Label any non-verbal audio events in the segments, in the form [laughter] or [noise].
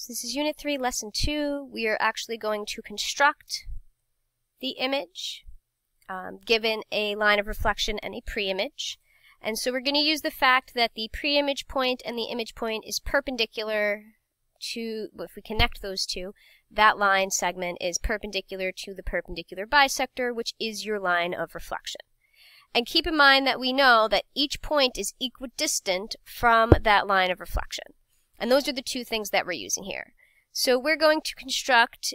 So this is Unit 3, Lesson 2. We are actually going to construct the image um, given a line of reflection and a pre-image. And so we're going to use the fact that the pre-image point and the image point is perpendicular to, well, if we connect those two, that line segment is perpendicular to the perpendicular bisector, which is your line of reflection. And keep in mind that we know that each point is equidistant from that line of reflection. And those are the two things that we're using here. So we're going to construct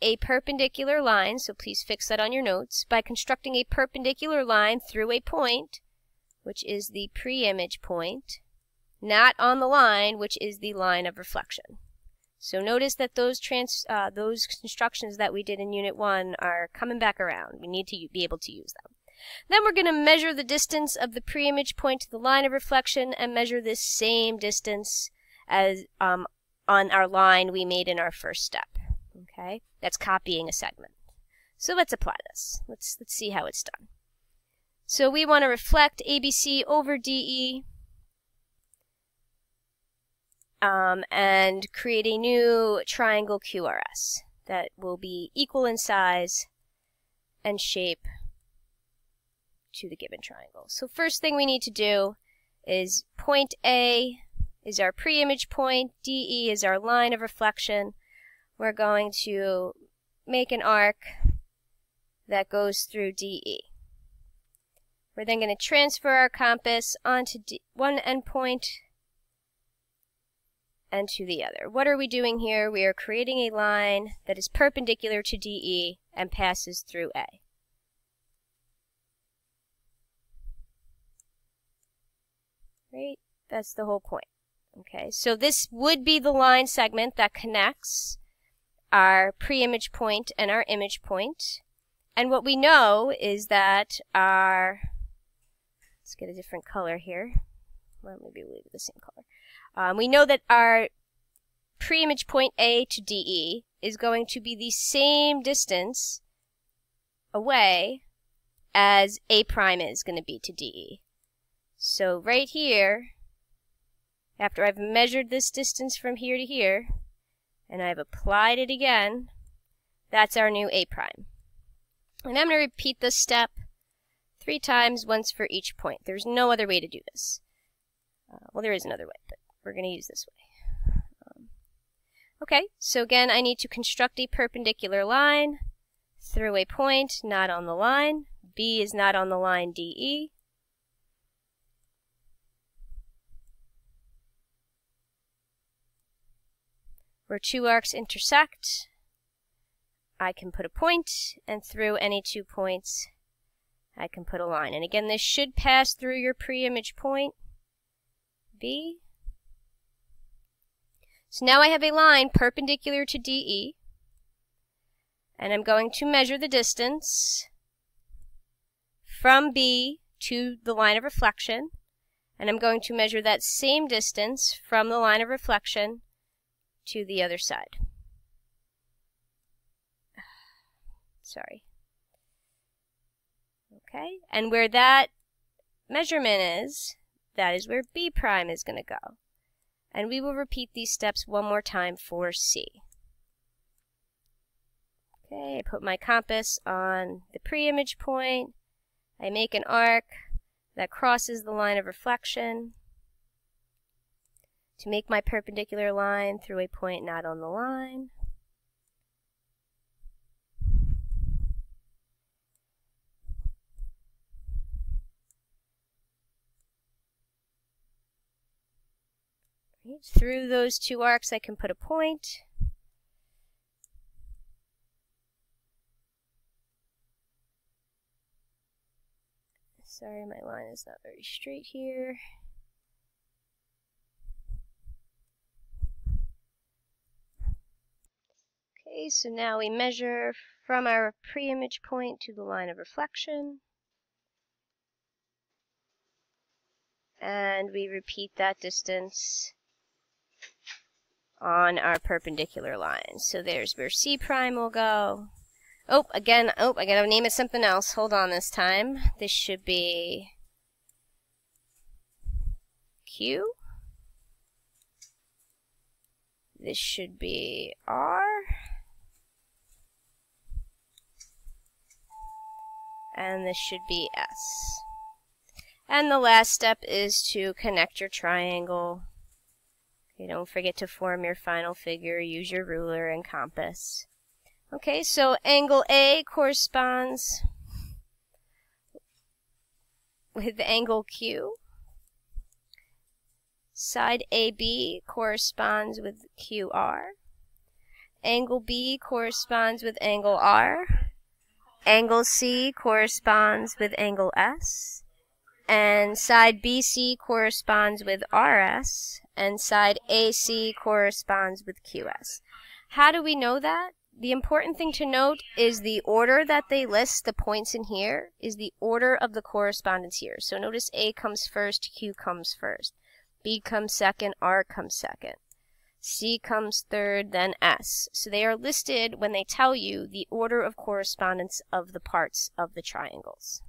a perpendicular line, so please fix that on your notes, by constructing a perpendicular line through a point, which is the pre-image point, not on the line, which is the line of reflection. So notice that those trans, uh, those constructions that we did in Unit 1 are coming back around. We need to be able to use them. Then we're going to measure the distance of the pre-image point to the line of reflection and measure this same distance as um, on our line we made in our first step. Okay, that's copying a segment. So let's apply this. Let's let's see how it's done. So we want to reflect ABC over DE um, and create a new triangle QRS that will be equal in size and shape to the given triangle. So first thing we need to do is point A is our pre-image point. DE is our line of reflection. We're going to make an arc that goes through DE. We're then going to transfer our compass onto D one endpoint and to the other. What are we doing here? We are creating a line that is perpendicular to DE and passes through A. Right? That's the whole point. Okay, so this would be the line segment that connects our pre-image point and our image point. And what we know is that our, let's get a different color here. Well, maybe we'll leave it the same color. Um, we know that our pre-image point A to DE is going to be the same distance away as A prime is going to be to DE. So right here, after I've measured this distance from here to here, and I've applied it again, that's our new A prime. And I'm going to repeat this step three times, once for each point. There's no other way to do this. Uh, well, there is another way, but we're going to use this way. Um, okay, so again, I need to construct a perpendicular line through a point not on the line. B is not on the line DE. Where two arcs intersect, I can put a point, and through any two points, I can put a line. And again, this should pass through your pre-image point, B. So now I have a line perpendicular to DE, and I'm going to measure the distance from B to the line of reflection, and I'm going to measure that same distance from the line of reflection to the other side. [sighs] Sorry. Okay, and where that measurement is, that is where B prime is going to go. And we will repeat these steps one more time for C. Okay, I put my compass on the pre-image point. I make an arc that crosses the line of reflection to make my perpendicular line through a point not on the line. Through those two arcs I can put a point. Sorry, my line is not very straight here. Okay, so now we measure from our pre-image point to the line of reflection. And we repeat that distance on our perpendicular line. So there's where C prime will go. Oh, again, oh, I gotta name it something else. Hold on this time. This should be Q. this should be R. And this should be S. And the last step is to connect your triangle. Okay, don't forget to form your final figure. Use your ruler and compass. Okay, so angle A corresponds with angle Q. Side AB corresponds with QR. Angle B corresponds with angle R. Angle C corresponds with angle S. And side BC corresponds with RS. And side AC corresponds with QS. How do we know that? The important thing to note is the order that they list the points in here is the order of the correspondence here. So notice A comes first, Q comes first. B comes second, R comes second. C comes third, then S. So they are listed when they tell you the order of correspondence of the parts of the triangles.